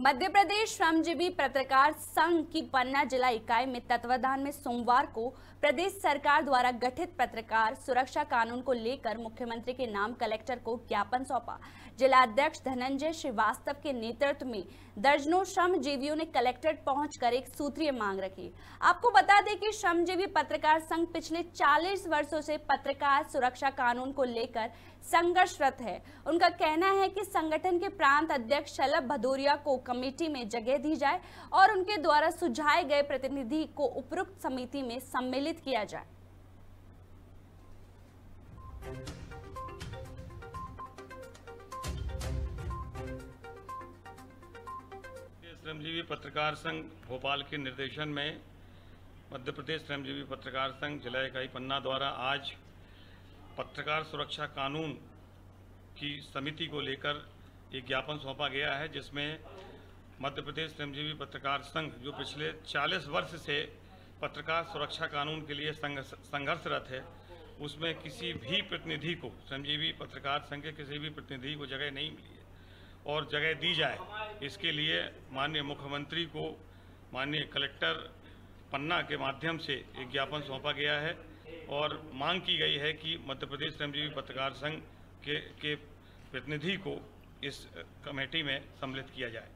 मध्य प्रदेश श्रमजीवी पत्रकार संघ की पन्ना जिला इकाई में तत्वाधान में सोमवार को प्रदेश सरकार द्वारा गठित पत्रकार सुरक्षा कानून को लेकर मुख्यमंत्री के नाम कलेक्टर को ज्ञापन सौंपा। जिला अध्यक्ष धनंजय श्रीवास्तव के नेतृत्व में दर्जनों श्रमजीवियों ने कलेक्ट्रेट पहुंचकर एक सूत्रीय मांग रखी। आपको बता दें कि श्रमजीवी पत्रकार संघ पिछले चालीस वर्षो से पत्रकार सुरक्षा कानून को लेकर संघर्षरत है। उनका कहना है की संगठन के प्रांत अध्यक्ष शलभ भदौरिया को कमेटी में जगह दी जाए और उनके द्वारा सुझाए गए प्रतिनिधि को उपयुक्त समिति में सम्मिलित किया जाए। श्रमजीवी पत्रकार संघ भोपाल के निर्देशन में मध्य प्रदेश श्रमजीवी पत्रकार संघ जिला इकाई पन्ना द्वारा आज पत्रकार सुरक्षा कानून की समिति को लेकर एक ज्ञापन सौंपा गया है, जिसमें मध्य प्रदेश श्रमजीवी पत्रकार संघ जो पिछले 40 वर्ष से पत्रकार सुरक्षा कानून के लिए संघर्षरत है उसमें किसी भी प्रतिनिधि को श्रमजीवी पत्रकार संघ के किसी भी प्रतिनिधि को जगह नहीं मिली है। और जगह दी जाए इसके लिए माननीय मुख्यमंत्री को माननीय कलेक्टर पन्ना के माध्यम से एक ज्ञापन सौंपा गया है और मांग की गई है कि मध्य प्रदेश श्रमजीवी पत्रकार संघ के, के प्रतिनिधि को इस कमेटी में सम्मिलित किया जाए।